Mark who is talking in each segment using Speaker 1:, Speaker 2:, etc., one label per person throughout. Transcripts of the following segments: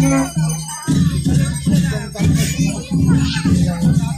Speaker 1: Thank you.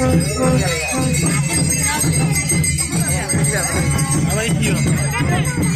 Speaker 1: Olha aqui, ó.